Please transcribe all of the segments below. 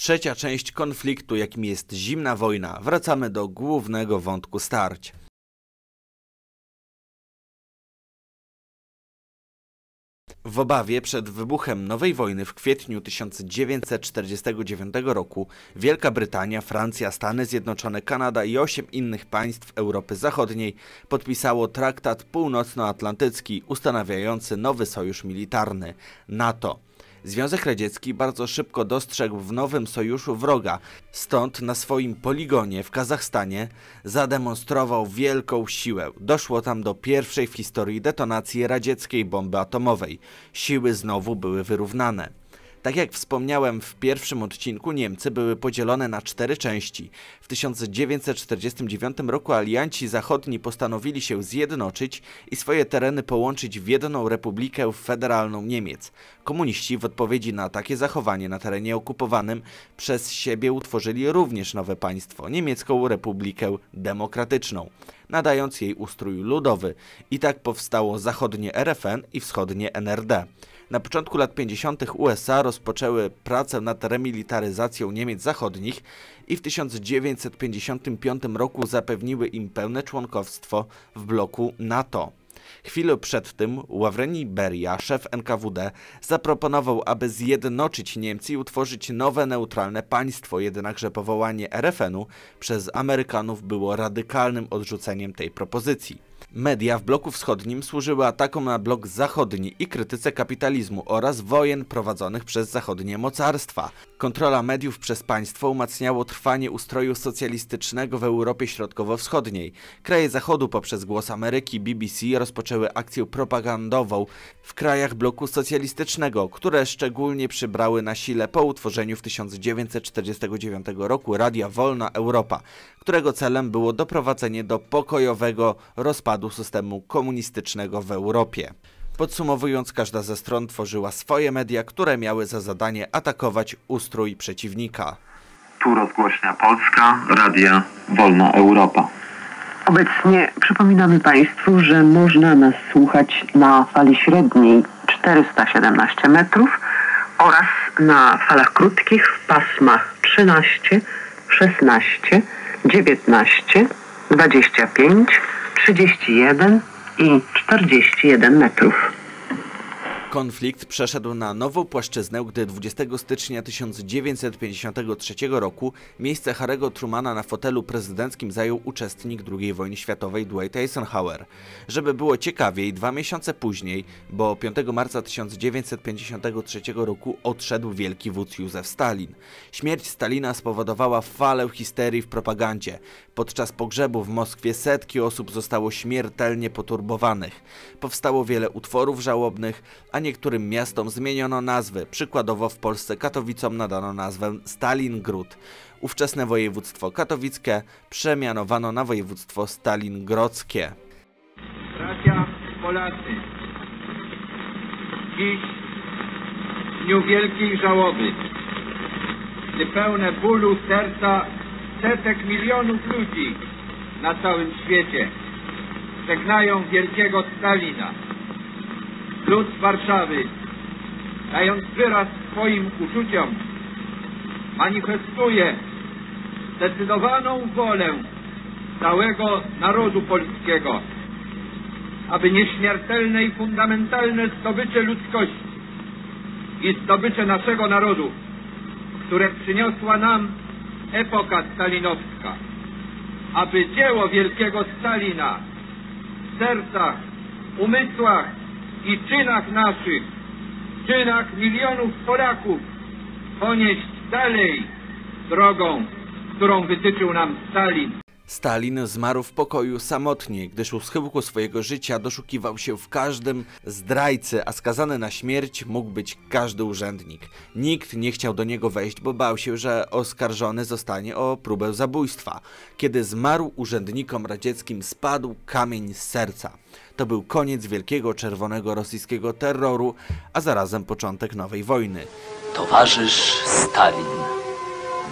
Trzecia część konfliktu, jakim jest zimna wojna. Wracamy do głównego wątku starć. W obawie przed wybuchem nowej wojny w kwietniu 1949 roku Wielka Brytania, Francja, Stany Zjednoczone, Kanada i osiem innych państw Europy Zachodniej podpisało traktat północnoatlantycki ustanawiający nowy sojusz militarny NATO. Związek Radziecki bardzo szybko dostrzegł w nowym sojuszu wroga, stąd na swoim poligonie w Kazachstanie zademonstrował wielką siłę. Doszło tam do pierwszej w historii detonacji radzieckiej bomby atomowej. Siły znowu były wyrównane. Tak jak wspomniałem w pierwszym odcinku, Niemcy były podzielone na cztery części. W 1949 roku alianci zachodni postanowili się zjednoczyć i swoje tereny połączyć w jedną republikę federalną Niemiec. Komuniści w odpowiedzi na takie zachowanie na terenie okupowanym przez siebie utworzyli również nowe państwo, niemiecką Republikę Demokratyczną nadając jej ustrój ludowy. I tak powstało zachodnie RFN i wschodnie NRD. Na początku lat 50. USA rozpoczęły pracę nad remilitaryzacją Niemiec zachodnich i w 1955 roku zapewniły im pełne członkowstwo w bloku NATO. Chwilę przed tym Ławreni Beria, szef NKWD, zaproponował, aby zjednoczyć Niemcy i utworzyć nowe neutralne państwo, jednakże powołanie RFN-u przez Amerykanów było radykalnym odrzuceniem tej propozycji. Media w bloku wschodnim służyły atakom na blok zachodni i krytyce kapitalizmu oraz wojen prowadzonych przez zachodnie mocarstwa. Kontrola mediów przez państwo umacniało trwanie ustroju socjalistycznego w Europie Środkowo-Wschodniej. Kraje Zachodu poprzez Głos Ameryki BBC rozpoczęły akcję propagandową w krajach bloku socjalistycznego, które szczególnie przybrały na sile po utworzeniu w 1949 roku Radia Wolna Europa, którego celem było doprowadzenie do pokojowego rozpadu systemu komunistycznego w Europie. Podsumowując, każda ze stron tworzyła swoje media, które miały za zadanie atakować ustrój przeciwnika. Tu rozgłośnia Polska, Radia Wolna Europa. Obecnie przypominamy Państwu, że można nas słuchać na fali średniej 417 metrów oraz na falach krótkich w pasmach 13, 16, 19, 25, 31 i 41 metrów. Konflikt przeszedł na nową płaszczyznę, gdy 20 stycznia 1953 roku miejsce Harego Trumana na fotelu prezydenckim zajął uczestnik II wojny światowej Dwight Eisenhower. Żeby było ciekawiej, dwa miesiące później, bo 5 marca 1953 roku odszedł wielki wódz Józef Stalin. Śmierć Stalina spowodowała falę histerii w propagandzie. Podczas pogrzebu w Moskwie setki osób zostało śmiertelnie poturbowanych. Powstało wiele utworów żałobnych, a niektórym miastom zmieniono nazwy. Przykładowo w Polsce Katowicom nadano nazwę Stalingród. Ówczesne województwo katowickie przemianowano na województwo stalingrodzkie. Bracia Polacy, dziś w dniu wielkiej żałoby, gdy pełne bólu serca setek milionów ludzi na całym świecie żegnają wielkiego Stalina, lud Warszawy, dając wyraz swoim uczuciom, manifestuje zdecydowaną wolę całego narodu polskiego, aby nieśmiertelne i fundamentalne zdobycze ludzkości i zdobycze naszego narodu, które przyniosła nam epoka stalinowska, aby dzieło wielkiego Stalina w sercach, umysłach i czynach naszych, czynach milionów Polaków ponieść dalej drogą, którą wytyczył nam Stalin. Stalin zmarł w pokoju samotnie, gdyż u schyłku swojego życia doszukiwał się w każdym zdrajcy, a skazany na śmierć mógł być każdy urzędnik. Nikt nie chciał do niego wejść, bo bał się, że oskarżony zostanie o próbę zabójstwa. Kiedy zmarł urzędnikom radzieckim spadł kamień z serca. To był koniec wielkiego czerwonego rosyjskiego terroru, a zarazem początek nowej wojny. Towarzysz Stalin,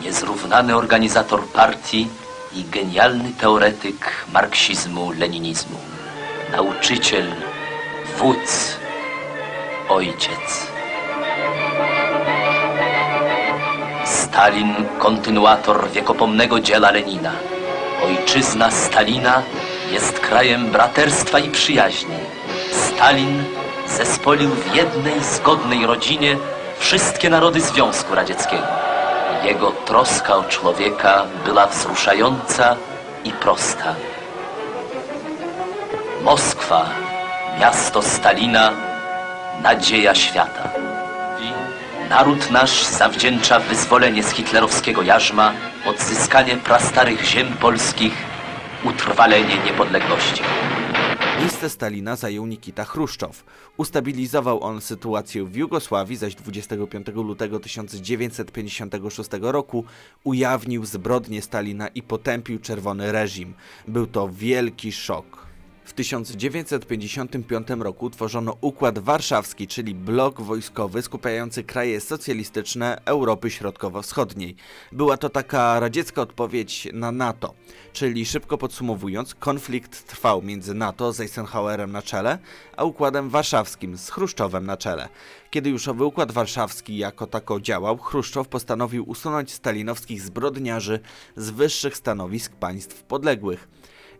niezrównany organizator partii i genialny teoretyk marksizmu-leninizmu, nauczyciel, wódz, ojciec. Stalin, kontynuator wiekopomnego dzieła Lenina. Ojczyzna Stalina jest krajem braterstwa i przyjaźni. Stalin zespolił w jednej zgodnej rodzinie wszystkie narody Związku Radzieckiego. Jego troska o człowieka była wzruszająca i prosta. Moskwa, miasto Stalina, nadzieja świata. Naród nasz zawdzięcza wyzwolenie z hitlerowskiego jarzma, odzyskanie prastarych ziem polskich, utrwalenie niepodległości. Miejsce Stalina zajął Nikita Chruszczow. Ustabilizował on sytuację w Jugosławii, zaś 25 lutego 1956 roku ujawnił zbrodnie Stalina i potępił czerwony reżim. Był to wielki szok. W 1955 roku tworzono Układ Warszawski, czyli blok wojskowy skupiający kraje socjalistyczne Europy Środkowo-Wschodniej. Była to taka radziecka odpowiedź na NATO, czyli szybko podsumowując, konflikt trwał między NATO z Eisenhowerem na czele, a Układem Warszawskim z Chruszczowem na czele. Kiedy już owy Układ Warszawski jako tako działał, Chruszczow postanowił usunąć stalinowskich zbrodniarzy z wyższych stanowisk państw podległych.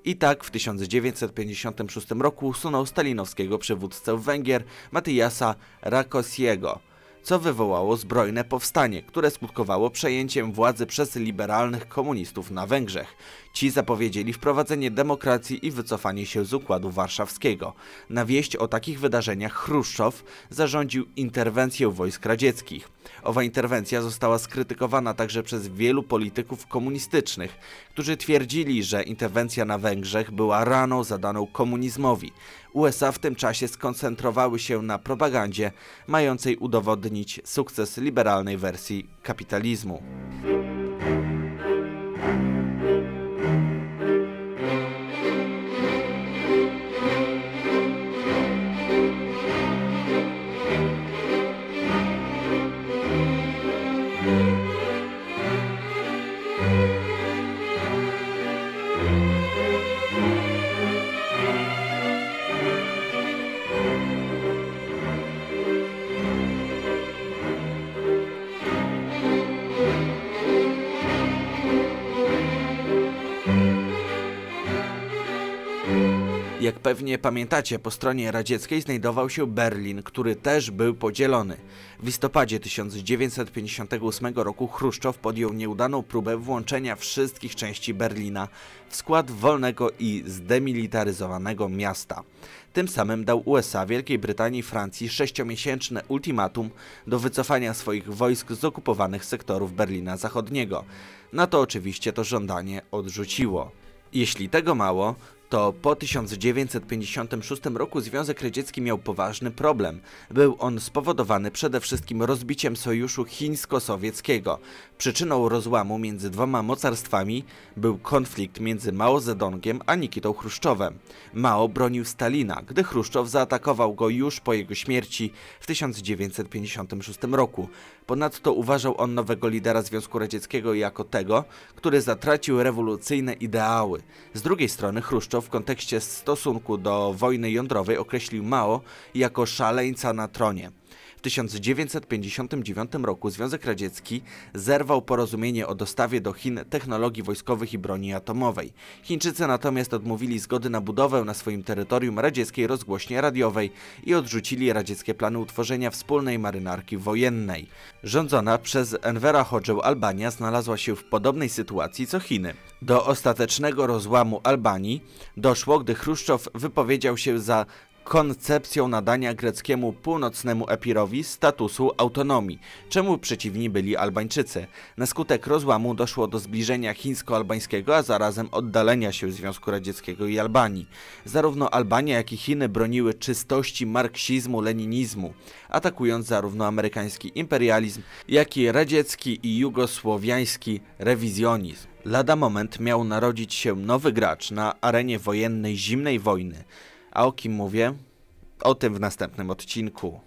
I tak w 1956 roku usunął stalinowskiego przywódcę Węgier Matyjasa Rakosiego, co wywołało zbrojne powstanie, które skutkowało przejęciem władzy przez liberalnych komunistów na Węgrzech. Ci zapowiedzieli wprowadzenie demokracji i wycofanie się z Układu Warszawskiego. Na wieść o takich wydarzeniach Chruszczow zarządził interwencję wojsk radzieckich. Owa interwencja została skrytykowana także przez wielu polityków komunistycznych, którzy twierdzili, że interwencja na Węgrzech była raną zadaną komunizmowi. USA w tym czasie skoncentrowały się na propagandzie mającej udowodnić sukces liberalnej wersji kapitalizmu. Jak pewnie pamiętacie, po stronie radzieckiej znajdował się Berlin, który też był podzielony. W listopadzie 1958 roku Chruszczow podjął nieudaną próbę włączenia wszystkich części Berlina w skład wolnego i zdemilitaryzowanego miasta. Tym samym dał USA, Wielkiej Brytanii i Francji sześciomiesięczne ultimatum do wycofania swoich wojsk z okupowanych sektorów Berlina Zachodniego. Na to oczywiście to żądanie odrzuciło. Jeśli tego mało, to po 1956 roku Związek Radziecki miał poważny problem. Był on spowodowany przede wszystkim rozbiciem sojuszu chińsko-sowieckiego. Przyczyną rozłamu między dwoma mocarstwami był konflikt między Mao Zedongiem a Nikitą Chruszczowem. Mao bronił Stalina, gdy Chruszczow zaatakował go już po jego śmierci w 1956 roku. Ponadto uważał on nowego lidera Związku Radzieckiego jako tego, który zatracił rewolucyjne ideały. Z drugiej strony Chruszczow w kontekście stosunku do wojny jądrowej określił Mao jako szaleńca na tronie. W 1959 roku Związek Radziecki zerwał porozumienie o dostawie do Chin technologii wojskowych i broni atomowej. Chińczycy natomiast odmówili zgody na budowę na swoim terytorium radzieckiej rozgłośni radiowej i odrzucili radzieckie plany utworzenia wspólnej marynarki wojennej. Rządzona przez Envera Hodżę Albania znalazła się w podobnej sytuacji co Chiny. Do ostatecznego rozłamu Albanii doszło, gdy Chruszczow wypowiedział się za koncepcją nadania greckiemu północnemu Epirowi statusu autonomii, czemu przeciwni byli Albańczycy. Na skutek rozłamu doszło do zbliżenia chińsko-albańskiego, a zarazem oddalenia się Związku Radzieckiego i Albanii. Zarówno Albania, jak i Chiny broniły czystości marksizmu-leninizmu, atakując zarówno amerykański imperializm, jak i radziecki i jugosłowiański rewizjonizm. Lada moment miał narodzić się nowy gracz na arenie wojennej zimnej wojny. A o kim mówię? O tym w następnym odcinku.